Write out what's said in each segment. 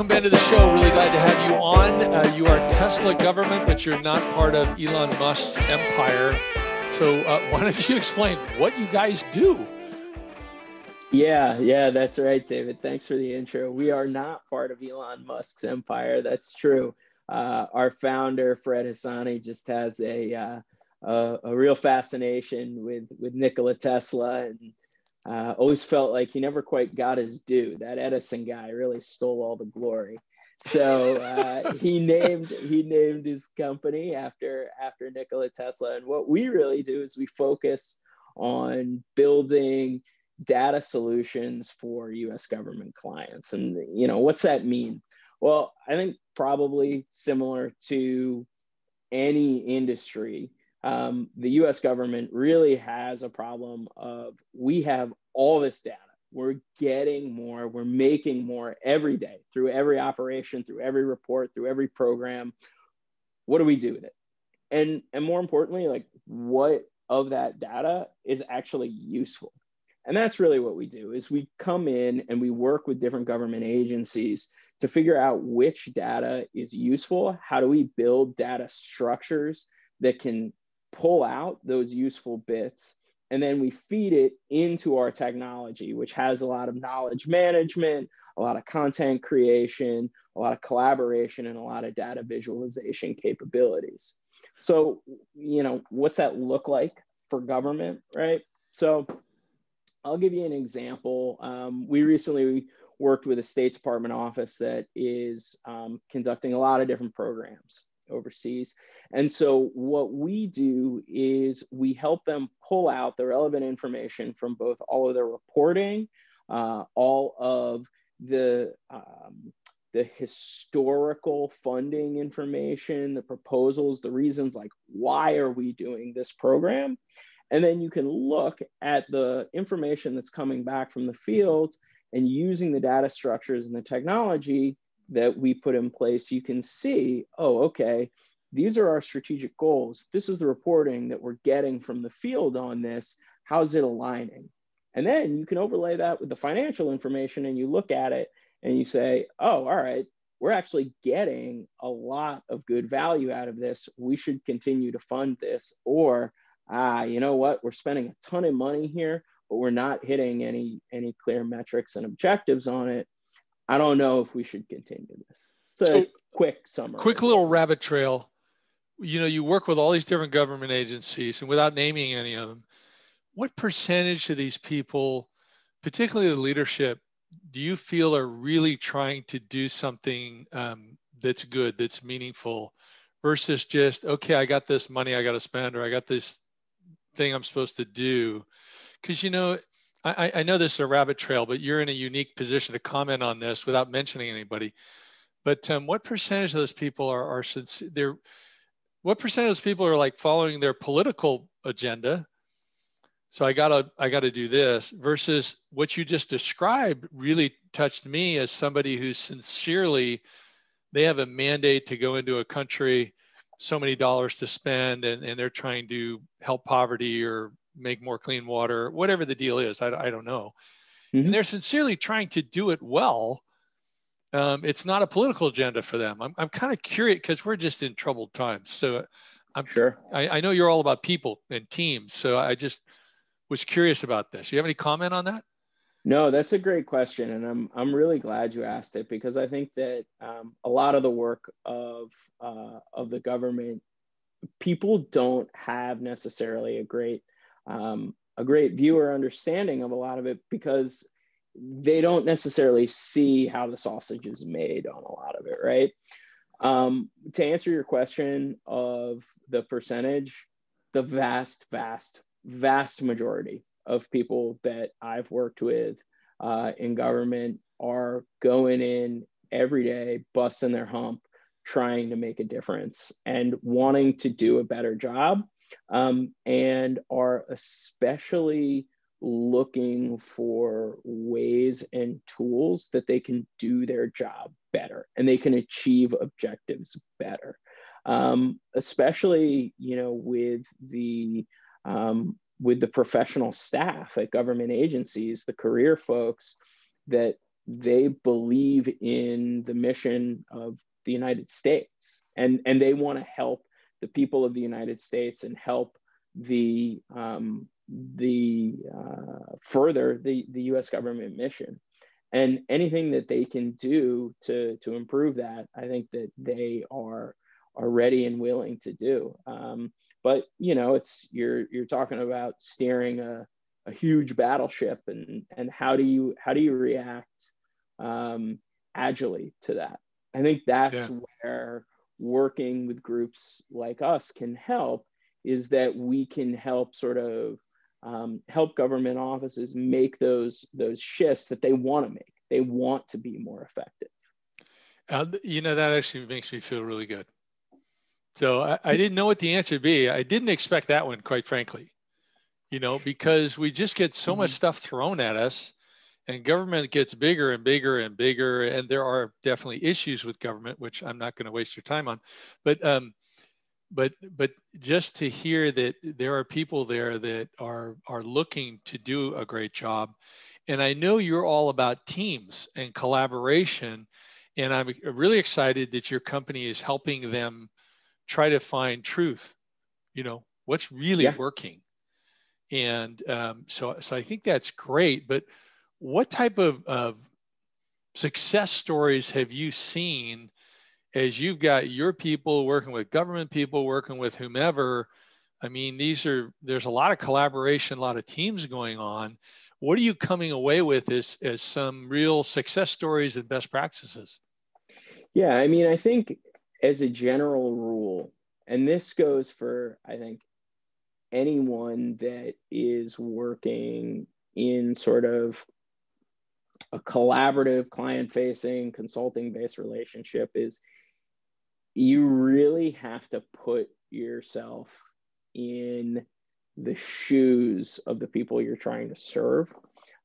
welcome Ben to the show. Really glad to have you on. Uh, you are Tesla government, but you're not part of Elon Musk's empire. So uh, why don't you explain what you guys do? Yeah, yeah, that's right, David. Thanks for the intro. We are not part of Elon Musk's empire. That's true. Uh, our founder, Fred Hassani, just has a, uh, a, a real fascination with with Nikola Tesla, and uh, always felt like he never quite got his due. That Edison guy really stole all the glory. So uh, he named he named his company after after Nikola Tesla. And what we really do is we focus on building data solutions for U.S. government clients. And you know what's that mean? Well, I think probably similar to any industry um, the US government really has a problem of we have all this data. We're getting more, we're making more every day through every operation, through every report, through every program. What do we do with it? And, and more importantly, like what of that data is actually useful? And that's really what we do is we come in and we work with different government agencies to figure out which data is useful. How do we build data structures that can pull out those useful bits and then we feed it into our technology which has a lot of knowledge management a lot of content creation a lot of collaboration and a lot of data visualization capabilities. So you know what's that look like for government right? So i'll give you an example. Um, we recently worked with a state department office that is um, conducting a lot of different programs overseas. And so what we do is we help them pull out the relevant information from both all of their reporting, uh, all of the um, the historical funding information, the proposals, the reasons like why are we doing this program? And then you can look at the information that's coming back from the field and using the data structures and the technology that we put in place, you can see, oh, okay, these are our strategic goals. This is the reporting that we're getting from the field on this. How's it aligning? And then you can overlay that with the financial information and you look at it and you say, oh, all right, we're actually getting a lot of good value out of this. We should continue to fund this. Or, ah, you know what, we're spending a ton of money here, but we're not hitting any, any clear metrics and objectives on it. I don't know if we should continue this. So, so quick summary. Quick little rabbit trail. You know, you work with all these different government agencies, and without naming any of them, what percentage of these people, particularly the leadership, do you feel are really trying to do something um, that's good, that's meaningful, versus just okay, I got this money I got to spend, or I got this thing I'm supposed to do? Because you know, I, I know this is a rabbit trail, but you're in a unique position to comment on this without mentioning anybody. But um, what percentage of those people are, are they're, what percentage of those people are like following their political agenda? So I gotta I gotta do this versus what you just described really touched me as somebody who sincerely they have a mandate to go into a country so many dollars to spend and, and they're trying to help poverty or make more clean water, whatever the deal is. I, I don't know. Mm-hmm. And they're sincerely trying to do it well. Um, it's not a political agenda for them. I'm, I'm kind of curious because we're just in troubled times. So I'm sure. I, I know you're all about people and teams. So I just was curious about this. You have any comment on that? No, that's a great question, and I'm I'm really glad you asked it because I think that um, a lot of the work of uh, of the government, people don't have necessarily a great um, a great viewer understanding of a lot of it because they don't necessarily see how the sausage is made on a lot of it, right? Um, to answer your question of the percentage, the vast, vast, vast majority of people that I've worked with uh, in government are going in every day, busting their hump, trying to make a difference and wanting to do a better job um, and are especially looking for ways and tools that they can do their job better and they can achieve objectives better. Um, especially you know with the um, with the professional staff at government agencies the career folks that they believe in the mission of the United States and, and they want to help the people of the United States and help the, um, the uh, further the, the US government mission. And anything that they can do to, to improve that, I think that they are, are ready and willing to do. Um, but you know, it's you're you're talking about steering a, a huge battleship and and how do you how do you react um, agilely to that i think that's yeah. where working with groups like us can help is that we can help sort of um, help government offices make those those shifts that they want to make they want to be more effective uh, you know that actually makes me feel really good so I, I didn't know what the answer would be i didn't expect that one quite frankly you know, because we just get so mm-hmm. much stuff thrown at us and government gets bigger and bigger and bigger. And there are definitely issues with government, which I'm not going to waste your time on. But, um, but, but just to hear that there are people there that are, are looking to do a great job. And I know you're all about teams and collaboration. And I'm really excited that your company is helping them try to find truth. You know, what's really yeah. working and um, so, so I think that's great. But what type of, of success stories have you seen as you've got your people working with government people, working with whomever? I mean, these are there's a lot of collaboration, a lot of teams going on. What are you coming away with as, as some real success stories and best practices? Yeah, I mean, I think as a general rule, and this goes for I think anyone that is working in sort of a collaborative client facing consulting based relationship is you really have to put yourself in the shoes of the people you're trying to serve.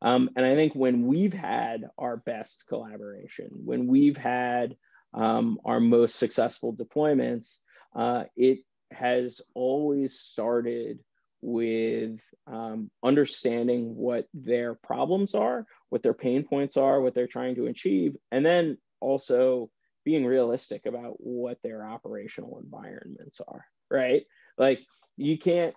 Um, and i think when we've had our best collaboration when we've had um, our most successful deployments uh, it has always started with um, understanding what their problems are, what their pain points are, what they're trying to achieve, and then also being realistic about what their operational environments are, right? Like you can't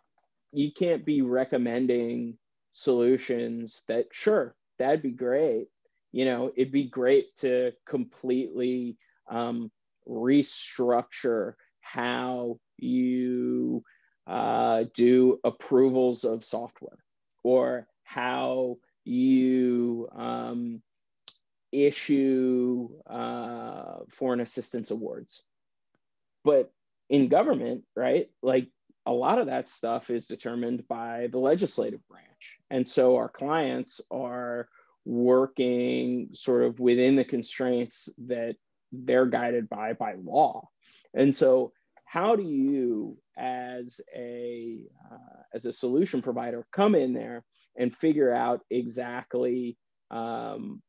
you can't be recommending solutions that sure that'd be great you know it'd be great to completely um, restructure how you uh, do approvals of software or how you um, issue uh, foreign assistance awards. But in government, right, like a lot of that stuff is determined by the legislative branch. And so our clients are working sort of within the constraints that they're guided by by law. And so how do you as a uh, as a solution provider come in there and figure out exactly um,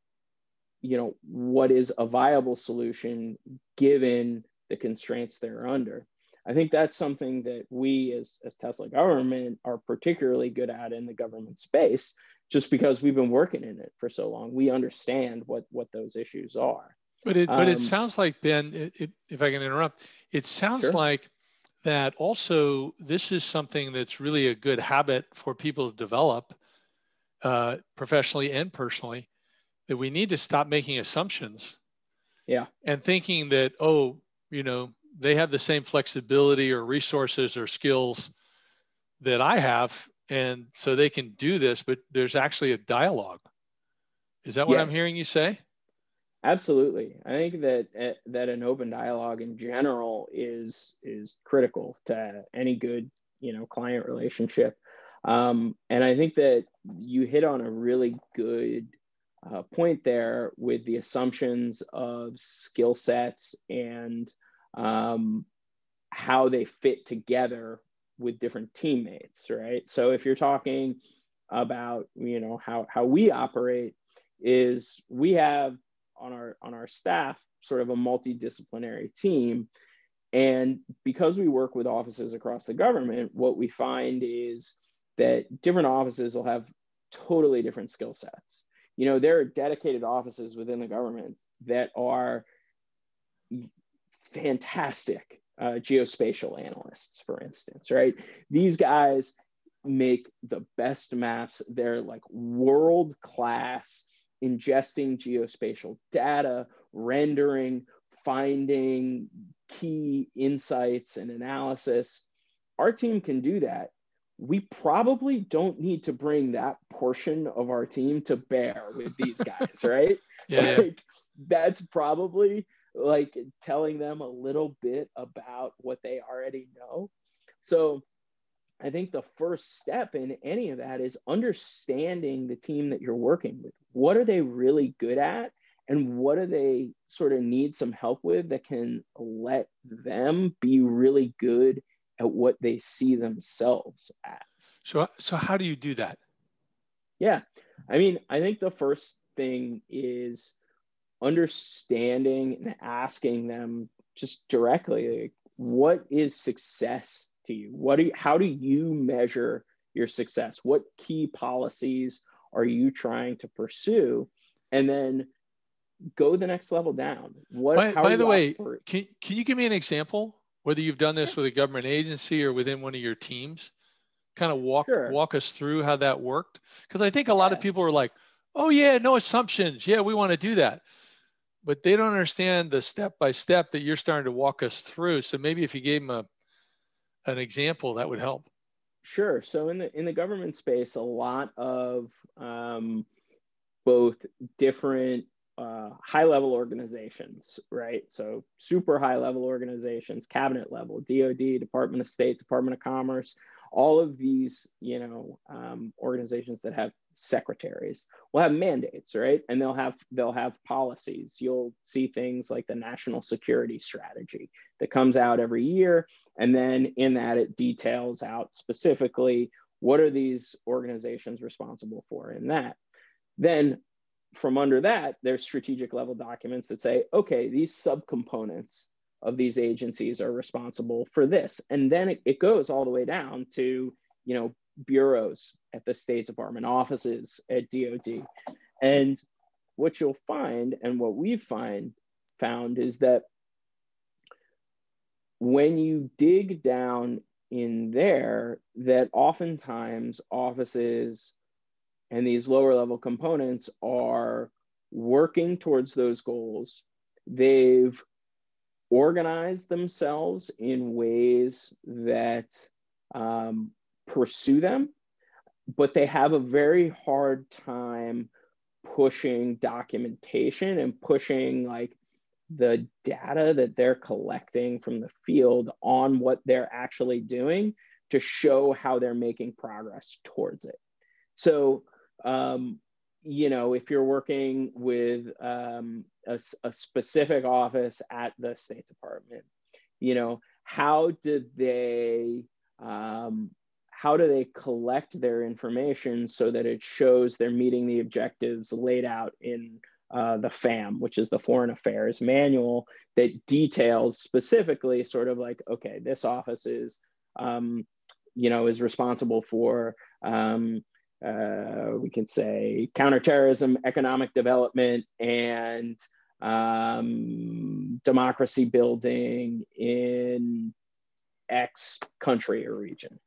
you know what is a viable solution given the constraints they're under. I think that's something that we as, as tesla government are particularly good at in the government space just because we've been working in it for so long. We understand what what those issues are. But it but um, it sounds like ben it, it, if i can interrupt it sounds sure. like that also this is something that's really a good habit for people to develop uh, professionally and personally that we need to stop making assumptions yeah. and thinking that oh you know they have the same flexibility or resources or skills that i have and so they can do this but there's actually a dialogue. Is that what yes. i'm hearing you say? Absolutely, I think that eh, that an open dialogue in general is is critical to any good you know client relationship, um, and I think that you hit on a really good uh, point there with the assumptions of skill sets and um, how they fit together with different teammates, right? So if you're talking about you know how how we operate is we have on our on our staff sort of a multidisciplinary team and because we work with offices across the government what we find is that different offices will have totally different skill sets you know, there are dedicated offices within the government that are fantastic uh, geospatial analysts, for instance, right? These guys make the best maps. They're like world class ingesting geospatial data, rendering, finding key insights and analysis. Our team can do that. We probably don't need to bring that portion of our team to bear with these guys, right? Yeah, like, that's probably like telling them a little bit about what they already know. So I think the first step in any of that is understanding the team that you're working with. What are they really good at? And what do they sort of need some help with that can let them be really good at what they see themselves as? So, so how do you do that? Yeah. I mean, I think the first thing is understanding and asking them just directly like, what is success to you what do you, how do you measure your success what key policies are you trying to pursue and then go the next level down what by, by the way can, can you give me an example whether you've done this with a government agency or within one of your teams kind of walk sure. walk us through how that worked because i think a lot yeah. of people are like oh yeah no assumptions yeah we want to do that but they don't understand the step by step that you're starting to walk us through. So maybe if you gave them a an example, that would help. Sure. So in the in the government space, a lot of um, both different uh, high level organizations, right? So super high level organizations, cabinet level, DoD, Department of State, Department of Commerce, all of these, you know, um, organizations that have secretaries will have mandates, right? And they'll have they'll have policies. You'll see things like the national security strategy that comes out every year, and then in that it details out specifically what are these organizations responsible for in that. Then from under that, there's strategic level documents that say, okay, these subcomponents of these agencies are responsible for this. And then it, it goes all the way down to, you know, bureaus at the State Department, offices at DOD. And what you'll find, and what we've find found is that when you dig down in there, that oftentimes offices and these lower level components are working towards those goals. They've organized themselves in ways that um, pursue them, but they have a very hard time pushing documentation and pushing like the data that they're collecting from the field on what they're actually doing to show how they're making progress towards it. So, um, you know, if you're working with um, a, a specific office at the State Department, you know, how did they um, how do they collect their information so that it shows they're meeting the objectives laid out in uh, the FAM, which is the Foreign Affairs Manual that details specifically sort of like, okay, this office is, um, you know, is responsible for um, uh, we can say counterterrorism, economic development, and um, democracy building in X country or region.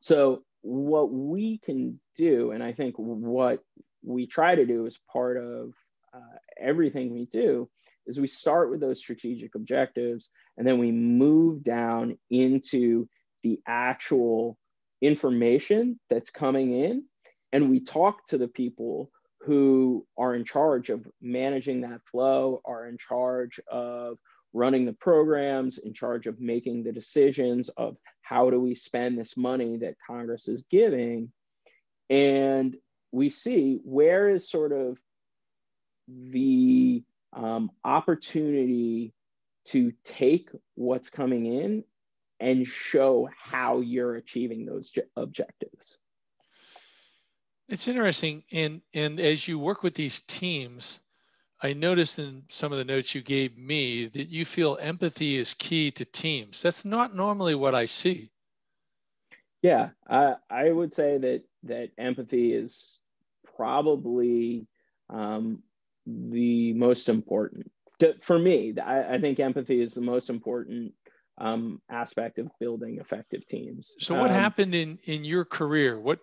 So, what we can do, and I think what we try to do as part of uh, everything we do, is we start with those strategic objectives and then we move down into the actual information that's coming in and we talk to the people who are in charge of managing that flow are in charge of running the programs in charge of making the decisions of how do we spend this money that congress is giving. And we see where is sort of the um, opportunity to take what's coming in and show how you're achieving those objectives. It's interesting. And, and as you work with these teams, I noticed in some of the notes you gave me that you feel empathy is key to teams. That's not normally what I see. Yeah, I, I would say that that empathy is probably um, the most important to, for me. I, I, think empathy is the most important um, aspect of building effective teams. So, what um, happened in in your career? What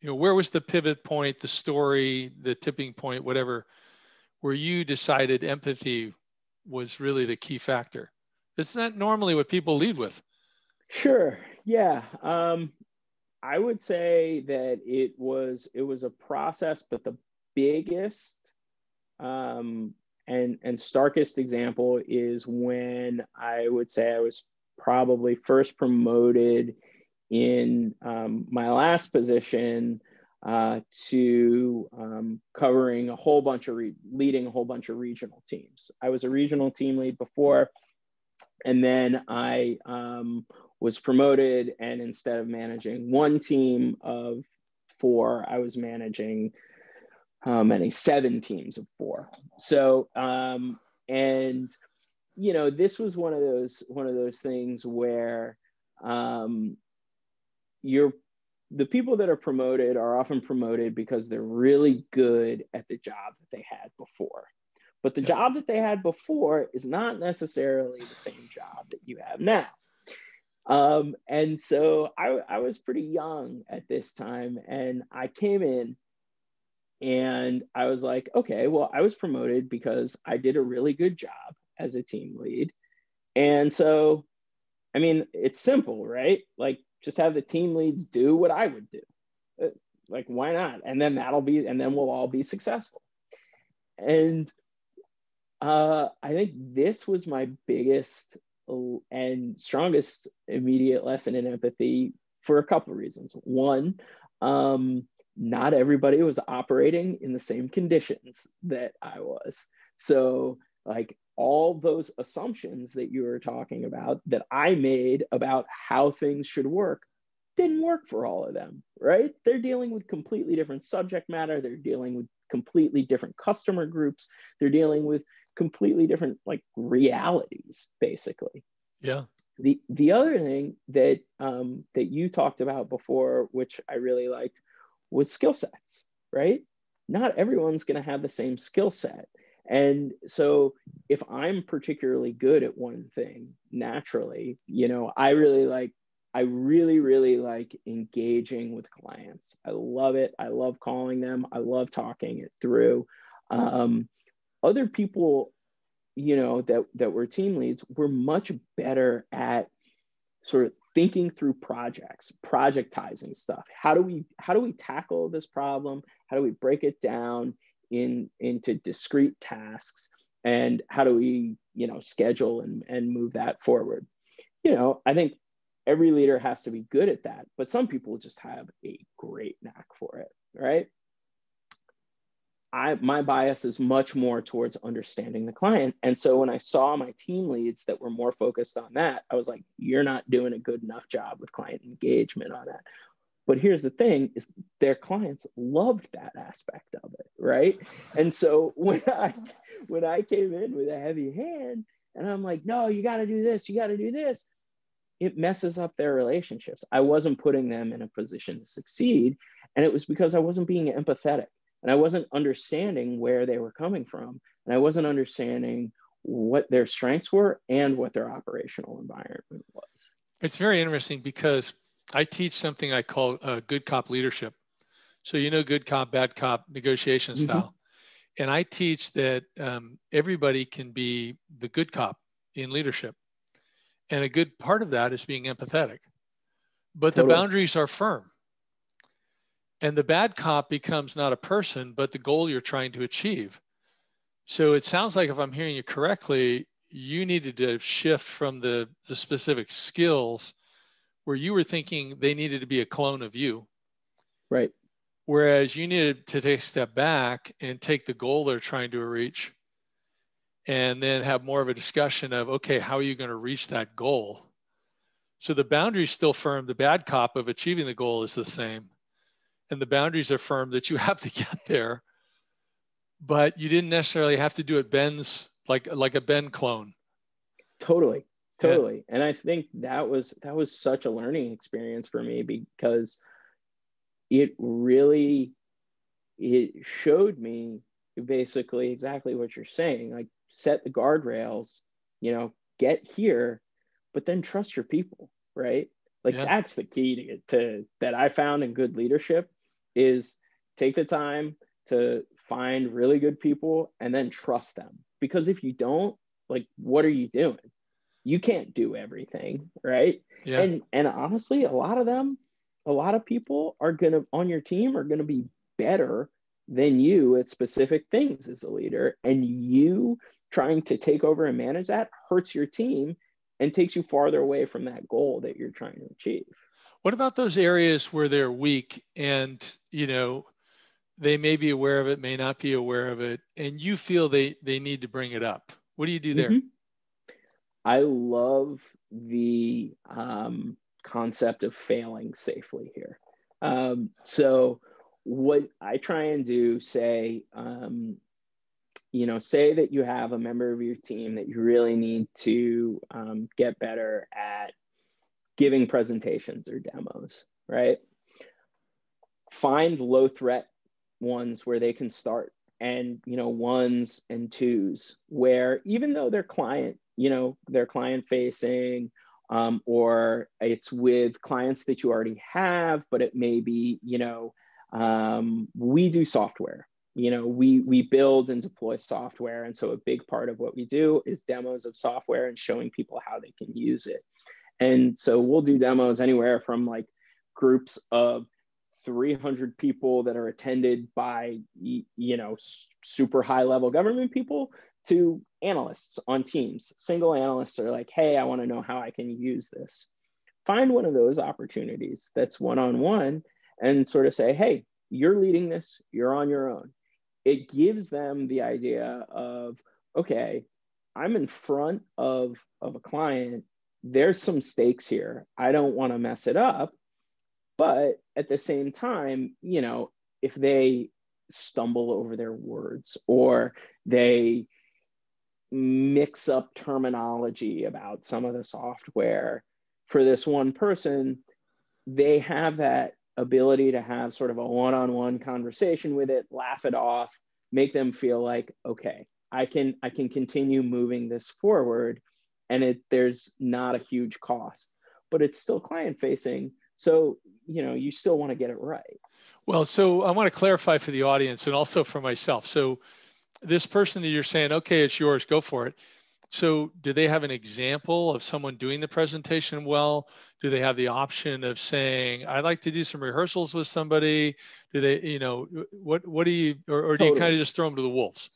you know, where was the pivot point, the story, the tipping point, whatever, where you decided empathy was really the key factor? It's not normally what people lead with. Sure. Yeah. Um, I would say that it was it was a process, but the biggest um, and and starkest example is when I would say I was probably first promoted in um, my last position uh, to um, covering a whole bunch of re- leading a whole bunch of regional teams. I was a regional team lead before, and then I um, was promoted and instead of managing one team of four i was managing how many seven teams of four. So um, and you know this was one of those one of those things where um, you're the people that are promoted are often promoted because they're really good at the job that they had before. But the job that they had before is not necessarily the same job that you have now. Um, and so I, I was pretty young at this time, and I came in and I was like, okay, well, I was promoted because I did a really good job as a team lead. And so, I mean, it's simple, right? Like, just have the team leads do what I would do. Uh, like, why not? And then that'll be, and then we'll all be successful. And uh, I think this was my biggest and strongest immediate lesson in empathy for a couple of reasons. One, um, not everybody was operating in the same conditions that I was. So, like all those assumptions that you were talking about that I made about how things should work didn't work for all of them, right? They're dealing with completely different subject matter, they're dealing with completely different customer groups, they're dealing with completely different like realities basically yeah the the other thing that um, that you talked about before which i really liked was skill sets right? Not everyone's going to have the same skill set. And so if i'm particularly good at one thing naturally you know i really like i really really like engaging with clients. I love it. I love calling them. I love talking it through. Um, other people you know that that were team leads were much better at sort of thinking through projects projectizing stuff. How do we how do we tackle this problem? How do we break it down in into discrete tasks? And how do we you know schedule and, and move that forward? You know i think every leader has to be good at that but some people just have a great knack for it right I, my bias is much more towards understanding the client. And so when I saw my team leads that were more focused on that, I was like, you're not doing a good enough job with client engagement on that. But here's the thing is their clients loved that aspect of it, right? And so when I when I came in with a heavy hand and I'm like, no, you got to do this, you got to do this, it messes up their relationships. I wasn't putting them in a position to succeed. And it was because I wasn't being empathetic and I wasn't understanding where they were coming from, and I wasn't understanding what their strengths were and what their operational environment was. It's very interesting because I teach something I call uh, good cop leadership. So you know, good cop, bad cop negotiation mm-hmm. style, and I teach that um, everybody can be the good cop in leadership, and a good part of that is being empathetic, but totally. the boundaries are firm and the bad cop becomes not a person but the goal you're trying to achieve. So it sounds like if i'm hearing you correctly you needed to shift from the, the specific skills where you were thinking they needed to be a clone of you. Right. Whereas you needed to take a step back and take the goal they're trying to reach and then have more of a discussion of okay how are you going to reach that goal? So the boundary is still firm. The bad cop of achieving the goal is the same and the boundaries are firm that you have to get there but you didn't necessarily have to do it ben's like like a ben clone totally totally yeah. and i think that was that was such a learning experience for me because it really it showed me basically exactly what you're saying like set the guardrails you know get here but then trust your people right like yeah. that's the key to, to that i found in good leadership is take the time to find really good people and then trust them. Because if you don't like what are you doing? You can't do everything right? Yeah. and and honestly a lot of them a lot of people are gonna on your team are gonna be better than you at specific things as a leader. And you trying to take over and manage that hurts your team and takes you farther away from that goal that you're trying to achieve what about those areas where they're weak and you know they may be aware of it may not be aware of it and you feel they they need to bring it up? What do you do there? Mm-hmm. i love the um, concept of failing safely here. Um, so what I try and do, say, um, you know, say that you have a member of your team that you really need to um, get better at giving presentations or demos, right? Find low threat ones where they can start and, you know, ones and twos where even though they're client, you know, they're client facing, um, or it's with clients that you already have, but it may be, you know, um, we do software you know we we build and deploy software and so a big part of what we do is demos of software and showing people how they can use it and so we'll do demos anywhere from like groups of 300 people that are attended by you know super high level government people to analysts on teams single analysts are like hey i want to know how i can use this find one of those opportunities that's one on one and sort of say, hey, you're leading this, you're on your own. It gives them the idea of, okay, I'm in front of, of a client. There's some stakes here. I don't want to mess it up. But at the same time, you know, if they stumble over their words or they mix up terminology about some of the software for this one person, they have that ability to have sort of a one-on-one conversation with it laugh it off make them feel like okay i can i can continue moving this forward and it there's not a huge cost but it's still client facing so you know you still want to get it right well so i want to clarify for the audience and also for myself so this person that you're saying okay it's yours go for it so do they have an example of someone doing the presentation well? Do they have the option of saying, I'd like to do some rehearsals with somebody? Do they, you know, what, what do you, or, or do totally. you kind of just throw them to the wolves?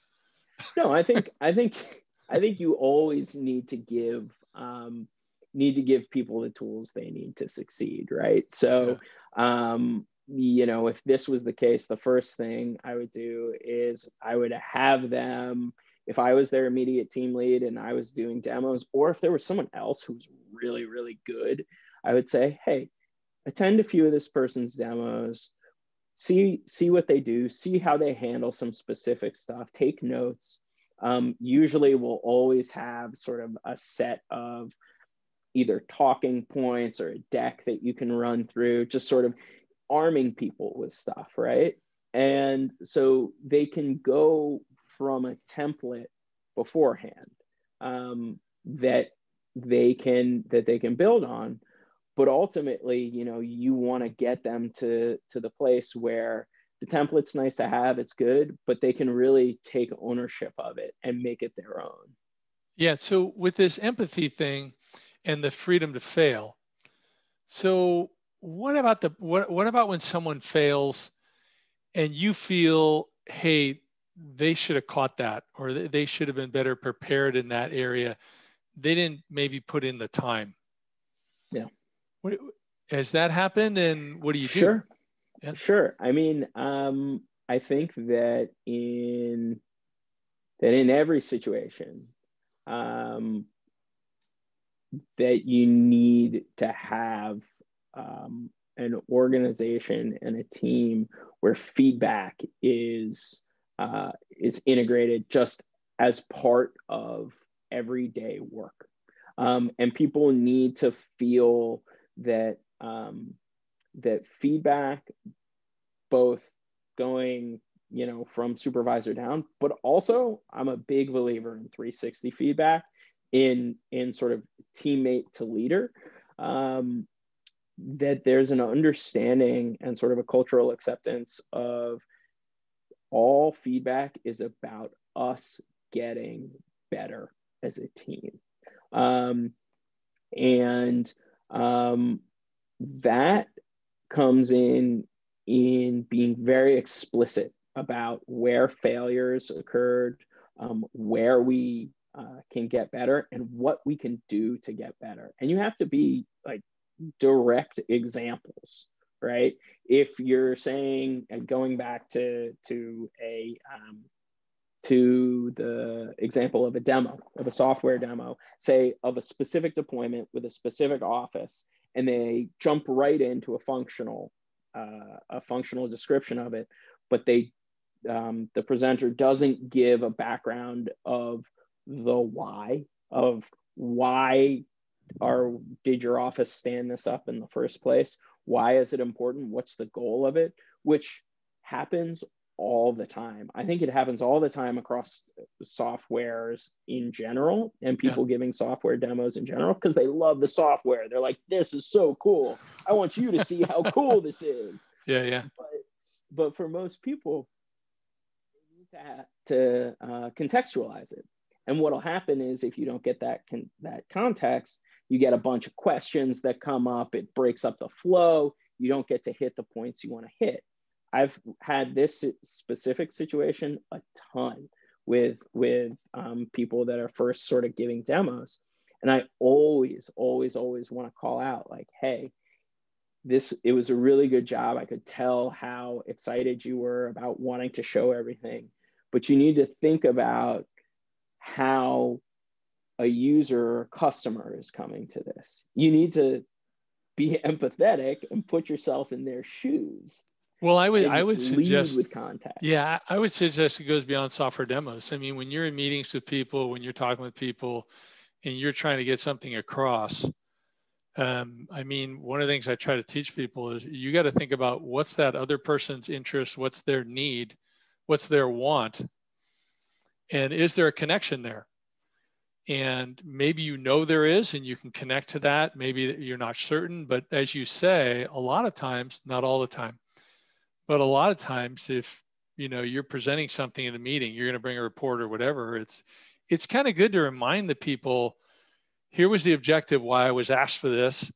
No, I think, I think, I think you always need to give, um, need to give people the tools they need to succeed. Right. So, yeah. um, you know, if this was the case, the first thing I would do is I would have them, if I was their immediate team lead and I was doing demos, or if there was someone else who was really, really good, I would say, hey, attend a few of this person's demos, see, see what they do, see how they handle some specific stuff, take notes. Um, usually we'll always have sort of a set of either talking points or a deck that you can run through, just sort of arming people with stuff, right? And so they can go from a template beforehand um, that they can that they can build on but ultimately you know you want to get them to to the place where the template's nice to have it's good but they can really take ownership of it and make it their own. Yeah so with this empathy thing and the freedom to fail so what about the what, what about when someone fails and you feel hey they should have caught that or they should have been better prepared in that area. They didn't maybe put in the time. Yeah. What, has that happened and what do you do? Sure sure i mean um, i think that in that in every situation um, that you need to have um, an organization and a team where feedback is uh, is integrated just as part of everyday work. Um, and people need to feel that um, that feedback, both going you know, from supervisor down. But also, I'm a big believer in 360 feedback in in sort of teammate to leader. Um, that there's an understanding and sort of a cultural acceptance of all feedback is about us getting better as a team. Um, and um, that comes in in being very explicit about where failures occurred, um, where we uh, can get better, and what we can do to get better. And you have to be like direct examples, right? If you're saying, and going back to to a um, to the example of a demo, of a software demo, say of a specific deployment with a specific office, and they jump right into a functional uh, a functional description of it, but they um, the presenter doesn't give a background of the why of why or did your office stand this up in the first place? Why is it important? What's the goal of it? Which happens all the time. I think it happens all the time across softwares in general and people yeah. giving software demos in general because they love the software. They're like this is so cool. I want you to see how cool this is. Yeah yeah. But, but for most people they need to, to uh, contextualize it. And what'll happen is if you don't get that con- that context you get a bunch of questions that come up. It breaks up the flow. You don't get to hit the points you want to hit i've had this specific situation a ton with with um, people that are first sort of giving demos and i always always always want to call out like hey this it was a really good job i could tell how excited you were about wanting to show everything but you need to think about how a user or customer is coming to this. You need to be empathetic and put yourself in their shoes. Well, I would I would suggest with context. Yeah, I would suggest it goes beyond software demos. I mean, when you're in meetings with people, when you're talking with people, and you're trying to get something across, um, I mean, one of the things I try to teach people is you got to think about what's that other person's interest, what's their need, what's their want, and is there a connection there? and maybe you know there is and you can connect to that maybe you're not certain but as you say a lot of times not all the time but a lot of times if you know you're presenting something in a meeting you're going to bring a report or whatever it's it's kind of good to remind the people here was the objective why i was asked for this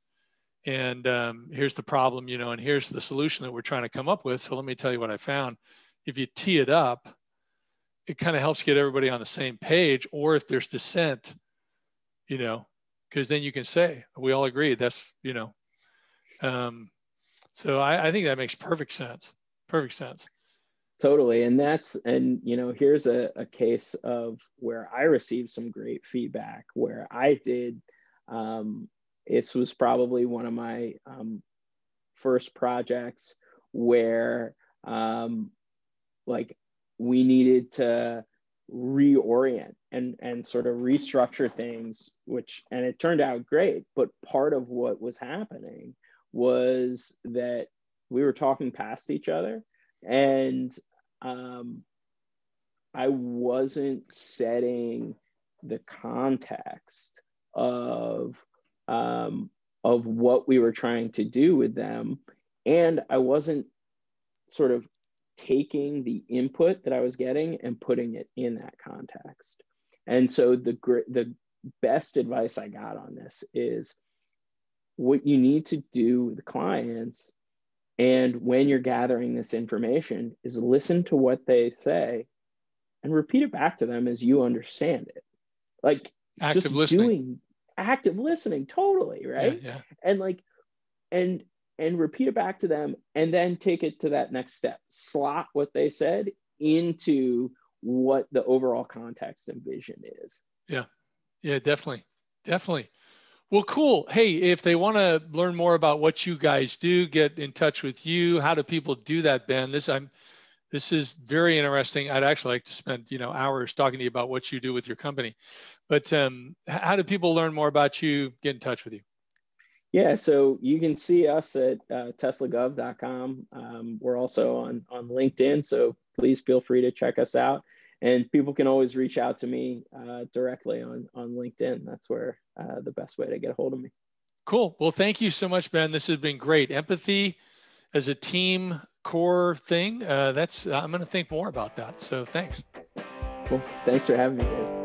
and um, here's the problem you know and here's the solution that we're trying to come up with so let me tell you what i found if you tee it up it kind of helps get everybody on the same page. Or if there's dissent, you know, because then you can say we all agree. That's you know, um, so I, I think that makes perfect sense. Perfect sense. Totally, and that's and you know here's a, a case of where I received some great feedback where I did. Um, this was probably one of my um, first projects where um, like we needed to reorient and and sort of restructure things which and it turned out great but part of what was happening was that we were talking past each other and um, i wasn't setting the context of um, of what we were trying to do with them and i wasn't sort of taking the input that I was getting and putting it in that context. And so the the best advice I got on this is what you need to do with the clients and when you're gathering this information is listen to what they say and repeat it back to them as you understand it. Like active just listening. doing active listening totally, right? Yeah, yeah. And like and and repeat it back to them and then take it to that next step slot what they said into what the overall context and vision is yeah yeah definitely definitely well cool. Hey if they want to learn more about what you guys do get in touch with you. How do people do that ben? This i'm this is very interesting. I'd actually like to spend you know hours talking to you about what you do with your company. But um, how do people learn more about you get in touch with you? Yeah, so you can see us at uh, teslagov.com. Um, we're also on, on LinkedIn, so please feel free to check us out. And people can always reach out to me uh, directly on, on LinkedIn. That's where uh, the best way to get a hold of me. Cool. Well, thank you so much, Ben. This has been great. Empathy as a team core thing. Uh, that's I'm going to think more about that. So thanks. Cool. Thanks for having me, Dave.